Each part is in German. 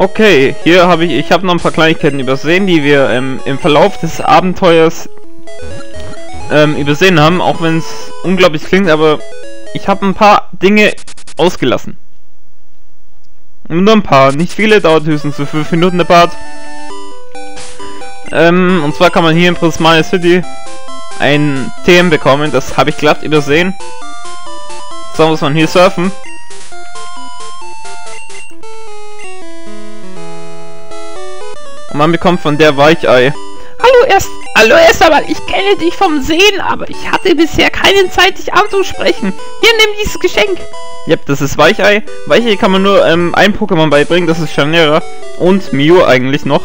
Okay, hier habe ich, ich habe noch ein paar Kleinigkeiten übersehen, die wir ähm, im Verlauf des Abenteuers ähm, übersehen haben, auch wenn es unglaublich klingt, aber ich habe ein paar Dinge ausgelassen. Nur ein paar, nicht viele, dauert höchstens so 5 Minuten der Part. Ähm, und zwar kann man hier in Prismania City ein TM bekommen, das habe ich glatt übersehen. So muss man hier surfen. Man bekommt von der Weichei. Hallo erst, hallo erst einmal, ich kenne dich vom Sehen, aber ich hatte bisher keine Zeit, dich anzusprechen. Hier, nimm dieses Geschenk. Yep, das ist Weichei. Weichei kann man nur ähm, ein Pokémon beibringen, das ist Chanera. Und Mew eigentlich noch.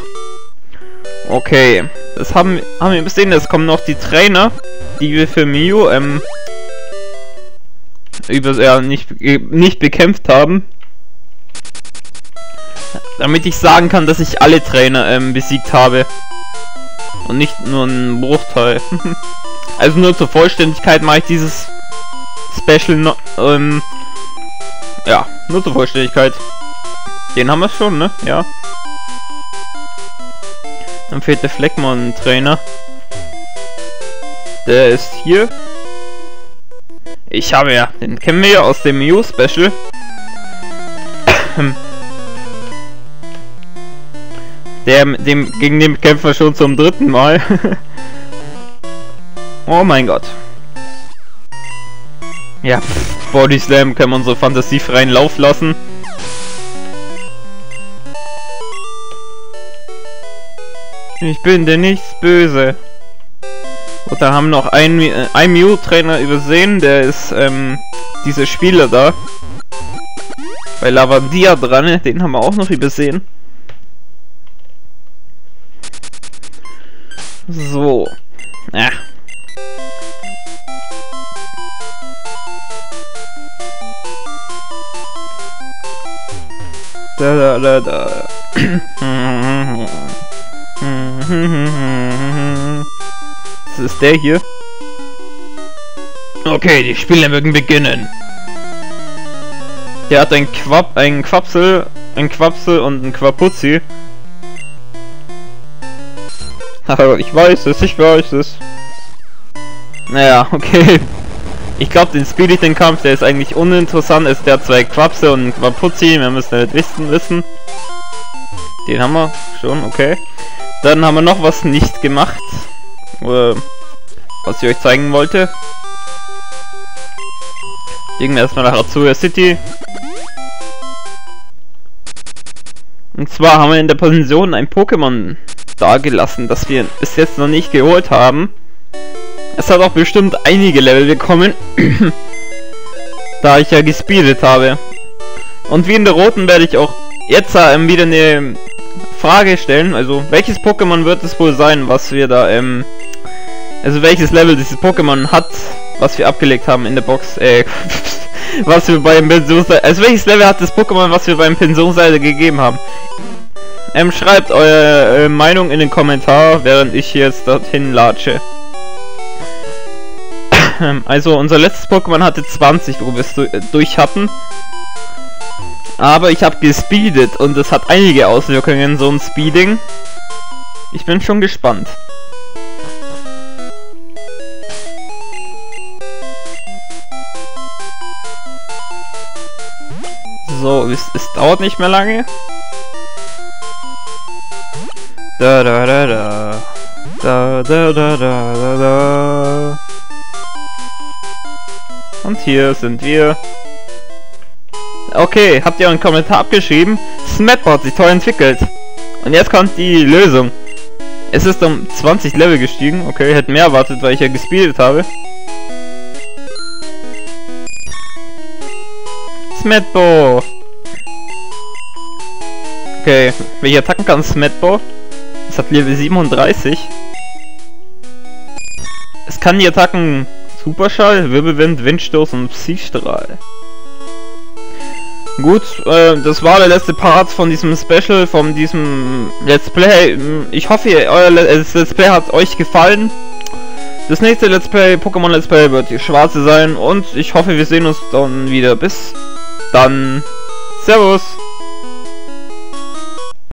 Okay, das haben, haben wir gesehen. Es kommen noch die Trainer, die wir für Mew ähm, über, ja, nicht, nicht bekämpft haben. Damit ich sagen kann, dass ich alle Trainer ähm, besiegt habe. Und nicht nur einen Bruchteil. also nur zur Vollständigkeit mache ich dieses Special no ähm, ja, nur zur Vollständigkeit. Den haben wir schon, ne? Ja. Dann fehlt der Fleckmann-Trainer. Der ist hier. Ich habe ja, den kennen wir ja aus dem Mew-Special. Der, dem, gegen den kämpfen wir schon zum dritten Mal. oh mein Gott. Ja, pff, Body Slam können wir unsere Fantasie Lauf lassen. Ich bin dir nichts böse. Und da haben noch ein, äh, ein Mew-Trainer übersehen, der ist ähm, dieser Spieler da. Bei Lavandia dran, den haben wir auch noch übersehen. So. Ja. Da da da da. Das ist der hier. Okay, die Spiele mögen beginnen. Der hat ein Quap, ein Quapsel, ein Quapsel und ein Quapuzzi. Aber ich weiß es, ich weiß es. Naja, okay. Ich glaube, den Spirit den Kampf, der ist eigentlich uninteressant. Ist der zwei Quapse und ein Quapuzzi. Wir müssen nicht wissen, wissen. Den haben wir schon, okay. Dann haben wir noch was nicht gemacht. Oder was ich euch zeigen wollte. Gehen wir erstmal nach Azuria City. Und zwar haben wir in der Pension ein Pokémon dargelassen, das wir bis jetzt noch nicht geholt haben. Es hat auch bestimmt einige Level bekommen, da ich ja gespeedet habe. Und wie in der roten werde ich auch jetzt ähm, wieder eine Frage stellen. Also, welches Pokémon wird es wohl sein, was wir da, ähm, also welches Level dieses Pokémon hat, was wir abgelegt haben in der Box, äh, was wir beim Pensionsseite, also welches Level hat das Pokémon, was wir beim Pensionsseite gegeben haben? Ähm, schreibt eure äh, Meinung in den Kommentar, während ich jetzt dorthin latsche. also, unser letztes Pokémon hatte 20, wo wir es durch hatten. Aber ich habe gespeedet und es hat einige Auswirkungen, so ein Speeding. Ich bin schon gespannt. So, es, es dauert nicht mehr lange. Da da da da. Da da da da da da. Und hier sind wir. Okay, habt ihr einen Kommentar abgeschrieben? Smetbot hat sich toll entwickelt. Und jetzt kommt die Lösung. Es ist um 20 Level gestiegen. Okay, hätte mehr erwartet, weil ich ja gespielt habe. Smetbo. Okay, welche Attacken kann Smetbo? Es hat Level 37. Es kann die Attacken Superschall, Wirbelwind, Windstoß und Psystrahl. Gut, äh, das war der letzte Part von diesem Special, von diesem Let's Play. Ich hoffe, euer Let's Play hat euch gefallen. Das nächste Let's Play, Pokémon Let's Play, wird die schwarze sein und ich hoffe, wir sehen uns dann wieder. Bis dann. Servus.